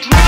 strong.